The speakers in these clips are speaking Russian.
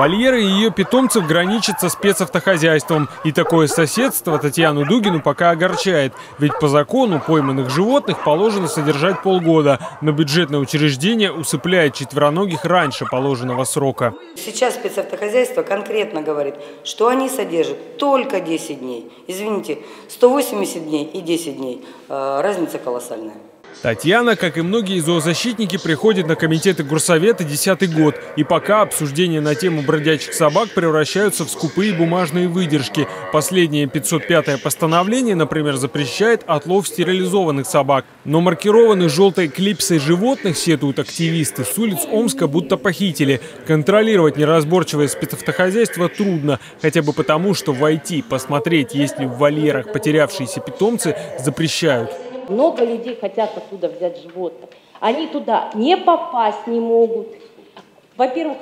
Вольеры и ее питомцев граничат со спецавтохозяйством. И такое соседство Татьяну Дугину пока огорчает. Ведь по закону пойманных животных положено содержать полгода. Но бюджетное учреждение усыпляет четвероногих раньше положенного срока. Сейчас спецавтохозяйство конкретно говорит, что они содержат только 10 дней. Извините, 180 дней и 10 дней. Э, разница колоссальная. Татьяна, как и многие зоозащитники, приходит на комитеты горсовета десятый год. И пока обсуждения на тему бродячих собак превращаются в скупые бумажные выдержки. Последнее 505-е постановление, например, запрещает отлов стерилизованных собак. Но маркированных желтой клипсой животных, сетуют активисты, с улиц Омска будто похитили. Контролировать неразборчивое спецавтохозяйство трудно. Хотя бы потому, что войти, посмотреть, есть ли в вольерах потерявшиеся питомцы, запрещают. Много людей хотят оттуда взять животных. Они туда не попасть не могут. Во-первых,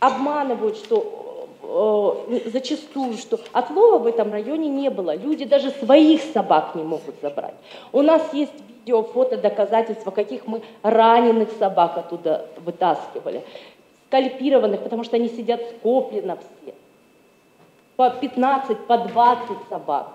обманывают, что э, зачастую, что отлова в этом районе не было. Люди даже своих собак не могут забрать. У нас есть видео, фото, доказательства, каких мы раненых собак оттуда вытаскивали. Скальпированных, потому что они сидят скоплено все. По 15, по 20 собак.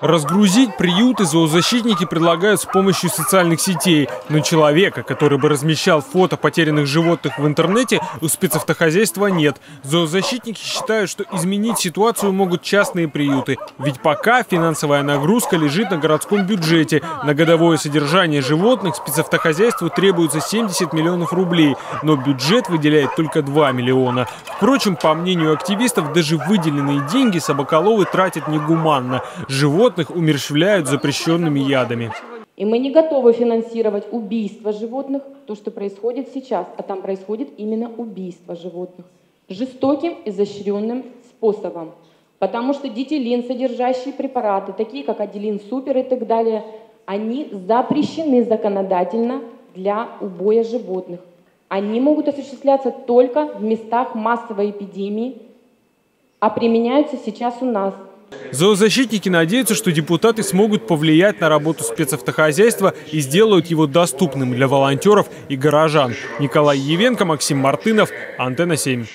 Разгрузить приюты зоозащитники предлагают с помощью социальных сетей. Но человека, который бы размещал фото потерянных животных в интернете, у спецавтохозяйства нет. Зоозащитники считают, что изменить ситуацию могут частные приюты. Ведь пока финансовая нагрузка лежит на городском бюджете. На годовое содержание животных спецавтохозяйству требуется 70 миллионов рублей. Но бюджет выделяет только 2 миллиона. Впрочем, по мнению активистов, даже выделенные деньги собаколовы тратят негуманно. Живот животных умерщвляют запрещенными ядами. И мы не готовы финансировать убийство животных, то, что происходит сейчас, а там происходит именно убийство животных, жестоким, изощренным способом. Потому что дитилин, содержащие препараты, такие как аделин супер и так далее, они запрещены законодательно для убоя животных. Они могут осуществляться только в местах массовой эпидемии, а применяются сейчас у нас – Зоозащитники надеются, что депутаты смогут повлиять на работу спецавтохозяйства и сделают его доступным для волонтеров и горожан. Николай Евенко, Максим Мартынов, Антенна 7.